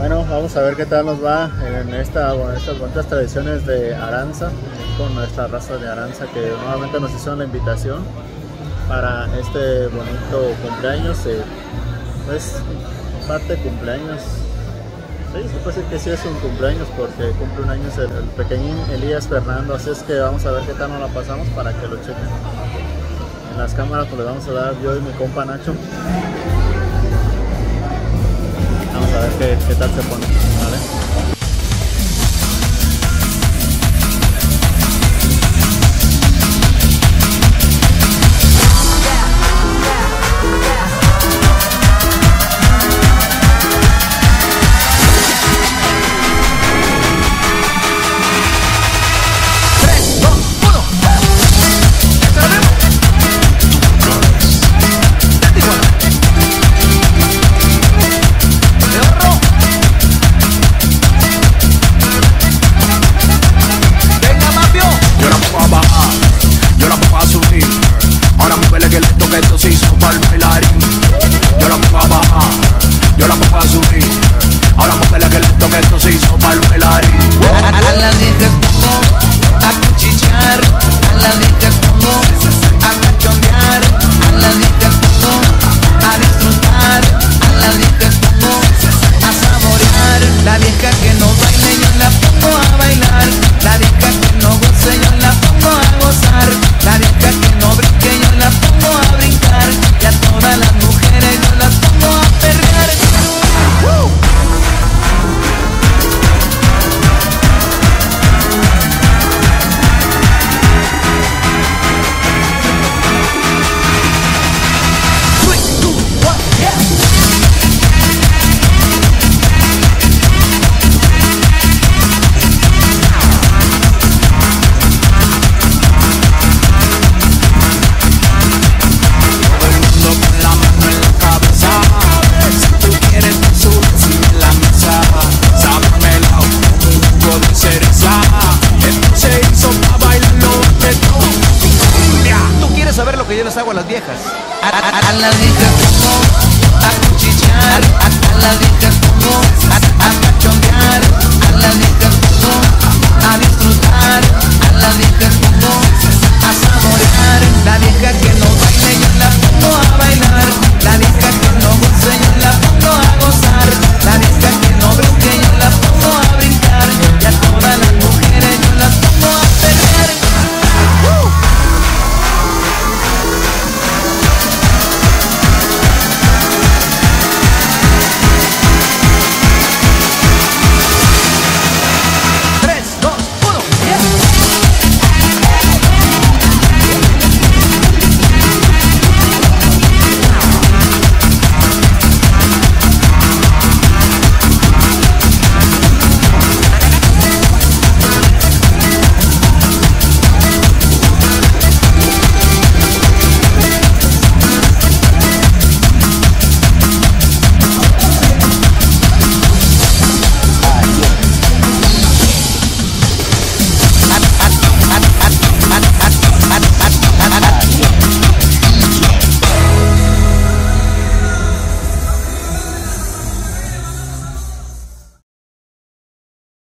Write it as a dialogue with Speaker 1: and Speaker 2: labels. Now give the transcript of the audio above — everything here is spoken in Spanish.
Speaker 1: Bueno, vamos a ver qué tal nos va en estas bonitas tradiciones de Aranza, con nuestra raza de Aranza que nuevamente nos hicieron la invitación para este bonito cumpleaños. Eh, pues parte cumpleaños. Sí, se puede decir que sí es un cumpleaños porque cumple un año el, el pequeñín Elías Fernando, así es que vamos a ver qué tal nos la pasamos para que lo chequen. En las cámaras pues le vamos a dar yo y mi compa Nacho. Qué, qué tal se pone,
Speaker 2: Yo la pongo a bajar, yo la pongo a subir. Ahora muévele que esto que esto se hizo para. Que
Speaker 3: yo les hago a las viejas. A, las viejas